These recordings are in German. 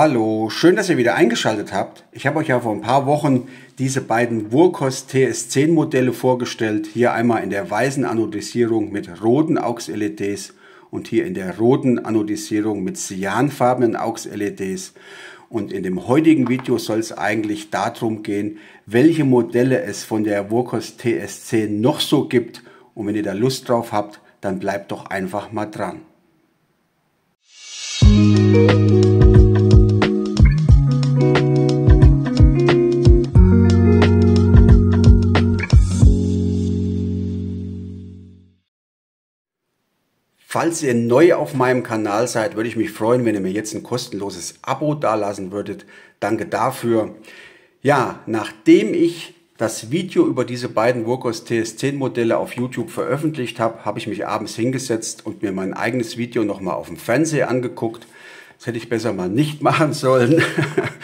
Hallo, schön, dass ihr wieder eingeschaltet habt. Ich habe euch ja vor ein paar Wochen diese beiden Wurkos TS10 Modelle vorgestellt. Hier einmal in der weißen Anodisierung mit roten AUX-LEDs und hier in der roten Anodisierung mit cyanfarbenen AUX-LEDs. Und in dem heutigen Video soll es eigentlich darum gehen, welche Modelle es von der Wurkos TS10 noch so gibt. Und wenn ihr da Lust drauf habt, dann bleibt doch einfach mal dran. Falls ihr neu auf meinem Kanal seid, würde ich mich freuen, wenn ihr mir jetzt ein kostenloses Abo dalassen würdet. Danke dafür. Ja, nachdem ich das Video über diese beiden Workos TS10 Modelle auf YouTube veröffentlicht habe, habe ich mich abends hingesetzt und mir mein eigenes Video nochmal auf dem Fernseher angeguckt. Das hätte ich besser mal nicht machen sollen,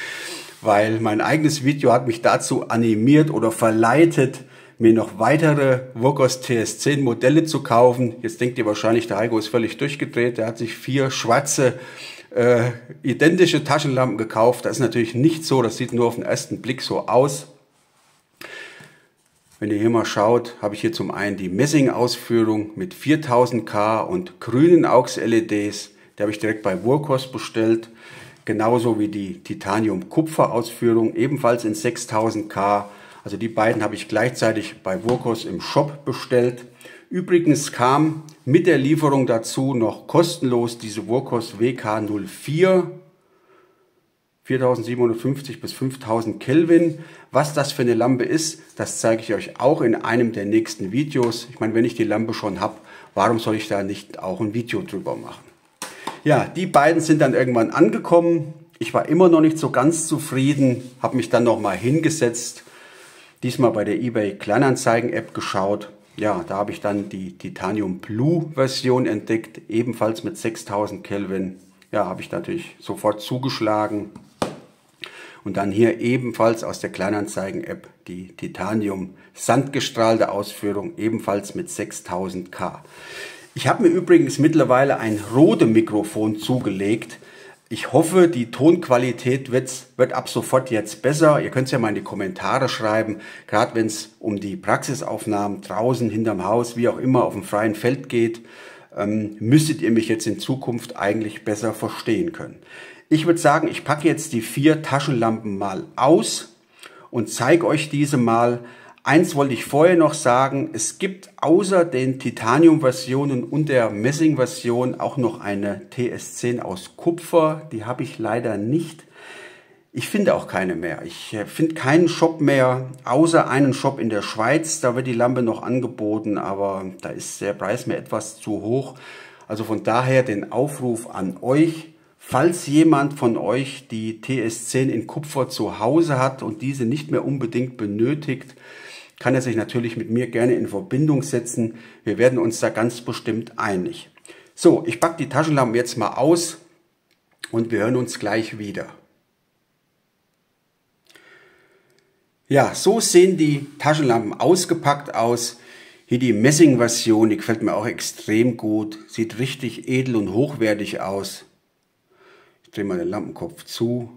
weil mein eigenes Video hat mich dazu animiert oder verleitet, mir noch weitere Wokos TS10 Modelle zu kaufen. Jetzt denkt ihr wahrscheinlich, der Heiko ist völlig durchgedreht. Der hat sich vier schwarze, äh, identische Taschenlampen gekauft. Das ist natürlich nicht so. Das sieht nur auf den ersten Blick so aus. Wenn ihr hier mal schaut, habe ich hier zum einen die Messing-Ausführung mit 4000K und grünen AUX-LEDs. Die habe ich direkt bei Wurkos bestellt. Genauso wie die Titanium-Kupfer-Ausführung, ebenfalls in 6000K also die beiden habe ich gleichzeitig bei Wurkos im Shop bestellt. Übrigens kam mit der Lieferung dazu noch kostenlos diese Wurkos WK04 4750 bis 5000 Kelvin. Was das für eine Lampe ist, das zeige ich euch auch in einem der nächsten Videos. Ich meine, wenn ich die Lampe schon habe, warum soll ich da nicht auch ein Video drüber machen? Ja, die beiden sind dann irgendwann angekommen. Ich war immer noch nicht so ganz zufrieden, habe mich dann noch mal hingesetzt diesmal bei der eBay Kleinanzeigen App geschaut. Ja, da habe ich dann die Titanium Blue Version entdeckt, ebenfalls mit 6000 Kelvin. Ja, habe ich natürlich sofort zugeschlagen. Und dann hier ebenfalls aus der Kleinanzeigen App die Titanium sandgestrahlte Ausführung, ebenfalls mit 6000K. Ich habe mir übrigens mittlerweile ein Rode Mikrofon zugelegt. Ich hoffe, die Tonqualität wird, wird ab sofort jetzt besser. Ihr könnt es ja mal in die Kommentare schreiben, gerade wenn es um die Praxisaufnahmen draußen, hinterm Haus, wie auch immer, auf dem freien Feld geht, ähm, müsstet ihr mich jetzt in Zukunft eigentlich besser verstehen können. Ich würde sagen, ich packe jetzt die vier Taschenlampen mal aus und zeige euch diese mal Eins wollte ich vorher noch sagen, es gibt außer den Titanium-Versionen und der Messing-Version auch noch eine TS10 aus Kupfer. Die habe ich leider nicht. Ich finde auch keine mehr. Ich äh, finde keinen Shop mehr, außer einen Shop in der Schweiz. Da wird die Lampe noch angeboten, aber da ist der Preis mir etwas zu hoch. Also von daher den Aufruf an euch, falls jemand von euch die TS10 in Kupfer zu Hause hat und diese nicht mehr unbedingt benötigt, kann er sich natürlich mit mir gerne in Verbindung setzen. Wir werden uns da ganz bestimmt einig. So, ich packe die Taschenlampe jetzt mal aus und wir hören uns gleich wieder. Ja, so sehen die Taschenlampen ausgepackt aus. Hier die Messing-Version, die gefällt mir auch extrem gut. Sieht richtig edel und hochwertig aus. Ich drehe mal den Lampenkopf zu.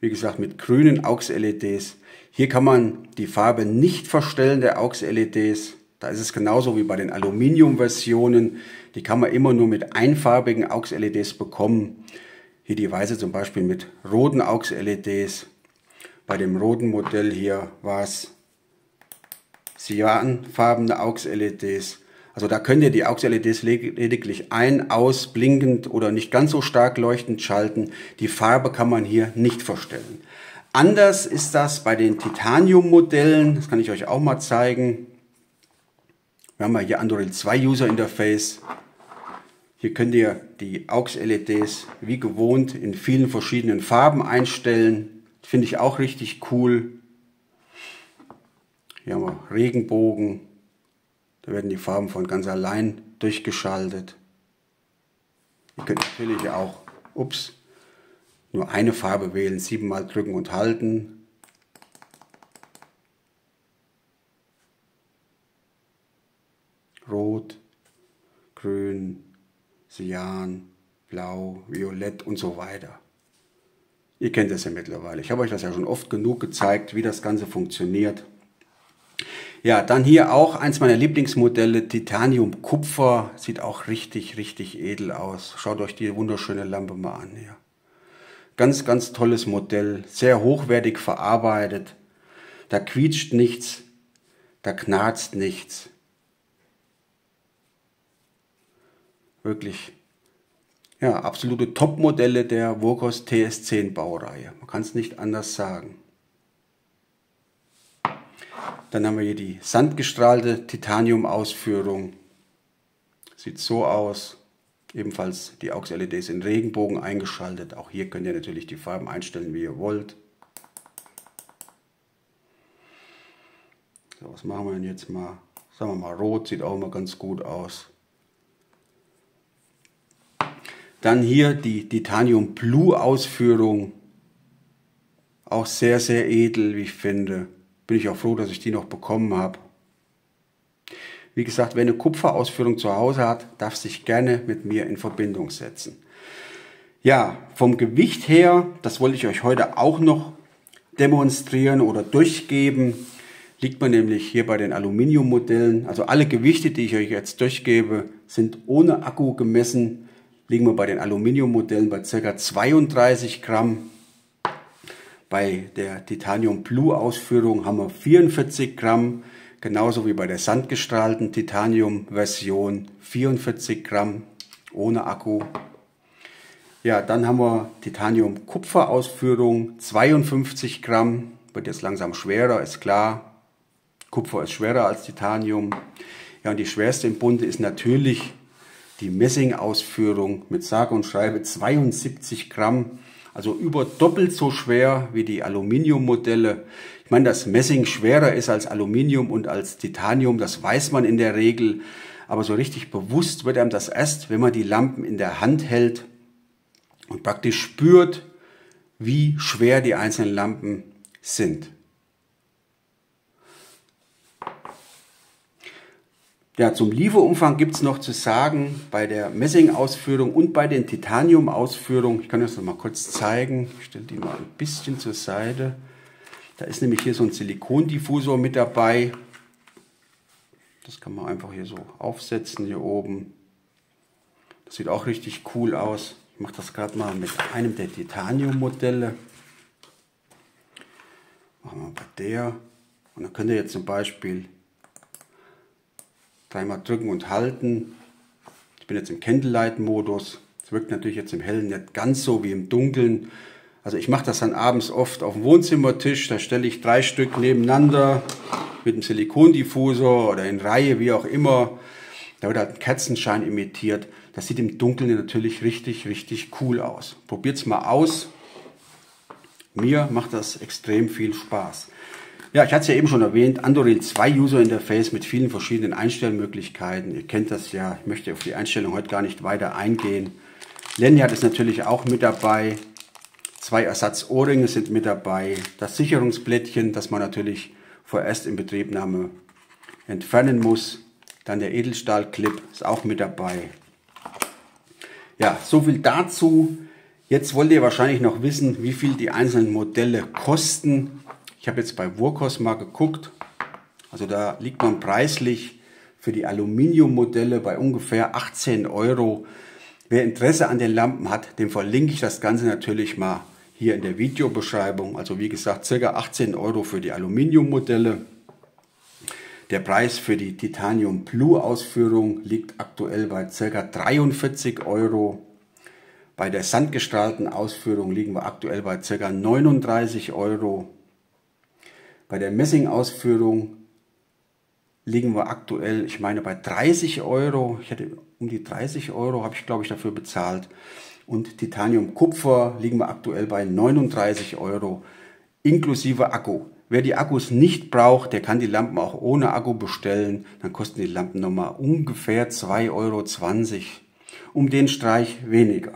Wie gesagt, mit grünen AUX-LEDs. Hier kann man die Farbe nicht verstellen der AUX-LEDs. Da ist es genauso wie bei den Aluminium-Versionen. Die kann man immer nur mit einfarbigen AUX-LEDs bekommen. Hier die weiße zum Beispiel mit roten AUX-LEDs. Bei dem roten Modell hier war es cyanfarbene AUX-LEDs. Also da könnt ihr die AUX-LEDs lediglich ein, aus, blinkend oder nicht ganz so stark leuchtend schalten. Die Farbe kann man hier nicht verstellen. Anders ist das bei den Titanium-Modellen. Das kann ich euch auch mal zeigen. Wir haben hier Android 2 User Interface. Hier könnt ihr die AUX-LEDs wie gewohnt in vielen verschiedenen Farben einstellen. Finde ich auch richtig cool. Hier haben wir Regenbogen. Da werden die Farben von ganz allein durchgeschaltet. Ihr könnt natürlich auch, ups, nur eine Farbe wählen, siebenmal drücken und halten. Rot, Grün, Cyan, Blau, Violett und so weiter. Ihr kennt das ja mittlerweile. Ich habe euch das ja schon oft genug gezeigt, wie das Ganze funktioniert. Ja, dann hier auch eins meiner Lieblingsmodelle, Titanium Kupfer. Sieht auch richtig, richtig edel aus. Schaut euch die wunderschöne Lampe mal an hier. Ganz, ganz tolles Modell. Sehr hochwertig verarbeitet. Da quietscht nichts. Da knarzt nichts. Wirklich ja, absolute Top-Modelle der Vorkos TS10 Baureihe. Man kann es nicht anders sagen. Dann haben wir hier die sandgestrahlte Titanium-Ausführung. Sieht so aus. Ebenfalls die AUX-LEDs in Regenbogen eingeschaltet. Auch hier könnt ihr natürlich die Farben einstellen, wie ihr wollt. So, was machen wir denn jetzt mal? Sagen wir mal rot, sieht auch immer ganz gut aus. Dann hier die Titanium Blue Ausführung. Auch sehr, sehr edel, wie ich finde. Bin ich auch froh, dass ich die noch bekommen habe. Wie gesagt, wer eine Kupferausführung zu Hause hat, darf sich gerne mit mir in Verbindung setzen. Ja, vom Gewicht her, das wollte ich euch heute auch noch demonstrieren oder durchgeben, liegt man nämlich hier bei den Aluminiummodellen. Also alle Gewichte, die ich euch jetzt durchgebe, sind ohne Akku gemessen liegen wir bei den Aluminiummodellen bei ca. 32 Gramm. Bei der Titanium Blue Ausführung haben wir 44 Gramm, genauso wie bei der sandgestrahlten Titanium Version 44 Gramm ohne Akku. Ja, dann haben wir Titanium Kupfer Ausführung 52 Gramm, wird jetzt langsam schwerer, ist klar. Kupfer ist schwerer als Titanium. Ja, und die schwerste im Bunde ist natürlich die Messing-Ausführung mit sage und schreibe 72 Gramm, also über doppelt so schwer wie die Aluminiummodelle. Ich meine, dass Messing schwerer ist als Aluminium und als Titanium, das weiß man in der Regel, aber so richtig bewusst wird einem das erst, wenn man die Lampen in der Hand hält und praktisch spürt, wie schwer die einzelnen Lampen sind. Ja, zum Lieferumfang gibt es noch zu sagen, bei der Messing-Ausführung und bei den Titanium-Ausführungen, ich kann das noch mal kurz zeigen, ich stelle die mal ein bisschen zur Seite. Da ist nämlich hier so ein Silikondiffusor mit dabei. Das kann man einfach hier so aufsetzen, hier oben. Das sieht auch richtig cool aus. Ich mache das gerade mal mit einem der Titanium-Modelle. Machen wir bei der. Und dann könnt ihr jetzt zum Beispiel Dreimal drücken und halten. Ich bin jetzt im Candlelight-Modus. Es wirkt natürlich jetzt im Hellen nicht ganz so wie im Dunkeln. Also ich mache das dann abends oft auf dem Wohnzimmertisch. Da stelle ich drei Stück nebeneinander mit einem Silikondiffusor oder in Reihe, wie auch immer. Da wird halt ein Kerzenschein imitiert. Das sieht im Dunkeln natürlich richtig, richtig cool aus. Probiert es mal aus. Mir macht das extrem viel Spaß. Ja, ich hatte es ja eben schon erwähnt, Android 2 User Interface mit vielen verschiedenen Einstellmöglichkeiten. Ihr kennt das ja, ich möchte auf die Einstellung heute gar nicht weiter eingehen. Lanyard ist natürlich auch mit dabei. Zwei Ersatzohrringe sind mit dabei. Das Sicherungsblättchen, das man natürlich vorerst in Betriebnahme entfernen muss. Dann der Edelstahlclip ist auch mit dabei. Ja, so viel dazu. Jetzt wollt ihr wahrscheinlich noch wissen, wie viel die einzelnen Modelle kosten. Ich habe jetzt bei Wurkos mal geguckt. Also da liegt man preislich für die Aluminiummodelle bei ungefähr 18 Euro. Wer Interesse an den Lampen hat, dem verlinke ich das Ganze natürlich mal hier in der Videobeschreibung. Also wie gesagt, ca. 18 Euro für die Aluminiummodelle. Der Preis für die Titanium Blue Ausführung liegt aktuell bei ca. 43 Euro. Bei der sandgestrahlten Ausführung liegen wir aktuell bei ca. 39 Euro. Bei der Messing-Ausführung liegen wir aktuell, ich meine, bei 30 Euro. Ich hätte um die 30 Euro, habe ich glaube ich dafür bezahlt. Und Titanium Kupfer liegen wir aktuell bei 39 Euro inklusive Akku. Wer die Akkus nicht braucht, der kann die Lampen auch ohne Akku bestellen. Dann kosten die Lampen nochmal ungefähr 2,20 Euro. Um den Streich weniger.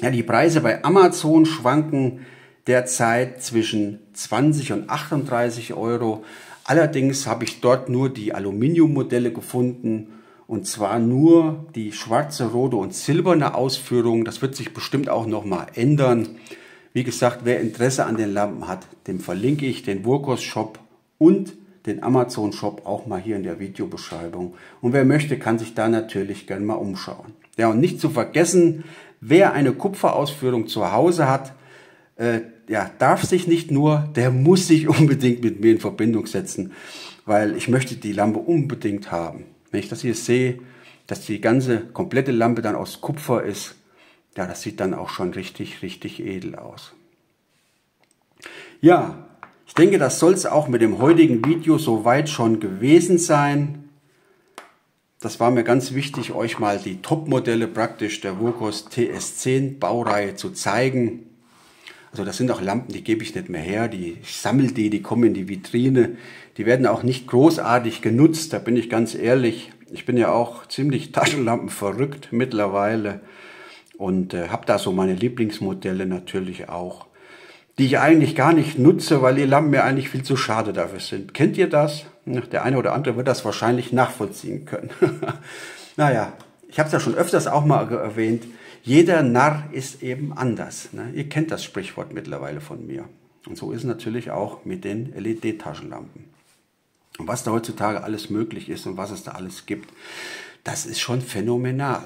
Ja, die Preise bei Amazon schwanken derzeit zwischen 20 und 38 Euro. Allerdings habe ich dort nur die Aluminiummodelle gefunden und zwar nur die schwarze, rote und silberne Ausführung. Das wird sich bestimmt auch noch mal ändern. Wie gesagt, wer Interesse an den Lampen hat, dem verlinke ich den Wurkos Shop und den Amazon Shop auch mal hier in der Videobeschreibung. Und wer möchte, kann sich da natürlich gerne mal umschauen. Ja, und nicht zu vergessen, wer eine Kupferausführung zu Hause hat, äh, ja, darf sich nicht nur, der muss sich unbedingt mit mir in Verbindung setzen, weil ich möchte die Lampe unbedingt haben. Wenn ich das hier sehe, dass die ganze komplette Lampe dann aus Kupfer ist, ja, das sieht dann auch schon richtig, richtig edel aus. Ja, ich denke, das soll es auch mit dem heutigen Video soweit schon gewesen sein. Das war mir ganz wichtig, euch mal die Top-Modelle praktisch der Wurkos TS10 Baureihe zu zeigen. Also das sind auch Lampen, die gebe ich nicht mehr her, die, ich die, die kommen in die Vitrine. Die werden auch nicht großartig genutzt, da bin ich ganz ehrlich. Ich bin ja auch ziemlich Taschenlampen verrückt mittlerweile und äh, habe da so meine Lieblingsmodelle natürlich auch, die ich eigentlich gar nicht nutze, weil die Lampen mir eigentlich viel zu schade dafür sind. Kennt ihr das? Der eine oder andere wird das wahrscheinlich nachvollziehen können. naja, ich habe es ja schon öfters auch mal erwähnt. Jeder Narr ist eben anders. Ne? Ihr kennt das Sprichwort mittlerweile von mir. Und so ist es natürlich auch mit den LED-Taschenlampen. Und was da heutzutage alles möglich ist und was es da alles gibt, das ist schon phänomenal.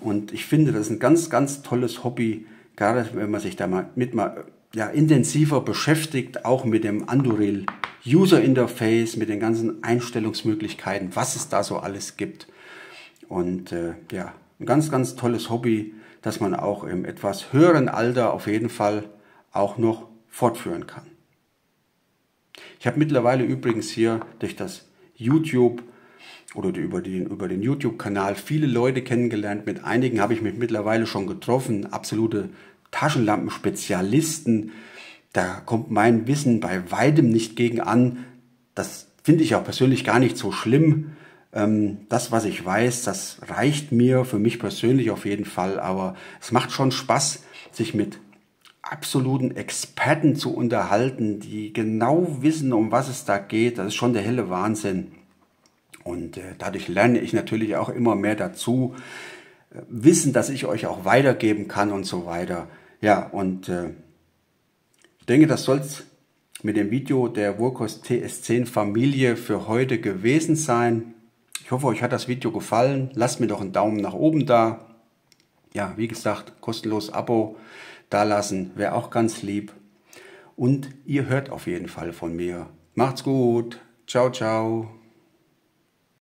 Und ich finde, das ist ein ganz, ganz tolles Hobby, gerade wenn man sich da mal mit mal ja, intensiver beschäftigt, auch mit dem Anduril User Interface, mit den ganzen Einstellungsmöglichkeiten, was es da so alles gibt. Und äh, ja, ein ganz, ganz tolles Hobby, das man auch im etwas höheren Alter auf jeden Fall auch noch fortführen kann. Ich habe mittlerweile übrigens hier durch das YouTube oder über den, über den YouTube-Kanal viele Leute kennengelernt. Mit einigen habe ich mich mittlerweile schon getroffen, absolute Taschenlampenspezialisten. Da kommt mein Wissen bei weitem nicht gegen an. Das finde ich auch persönlich gar nicht so schlimm. Ähm, das, was ich weiß, das reicht mir für mich persönlich auf jeden Fall. Aber es macht schon Spaß, sich mit absoluten Experten zu unterhalten, die genau wissen, um was es da geht. Das ist schon der helle Wahnsinn. Und äh, dadurch lerne ich natürlich auch immer mehr dazu. Äh, wissen, dass ich euch auch weitergeben kann und so weiter. Ja, und äh, ich denke, das soll es mit dem Video der Wurkos TS10 Familie für heute gewesen sein. Ich hoffe, euch hat das Video gefallen. Lasst mir doch einen Daumen nach oben da. Ja, wie gesagt, kostenlos Abo dalassen wäre auch ganz lieb. Und ihr hört auf jeden Fall von mir. Macht's gut. Ciao, ciao.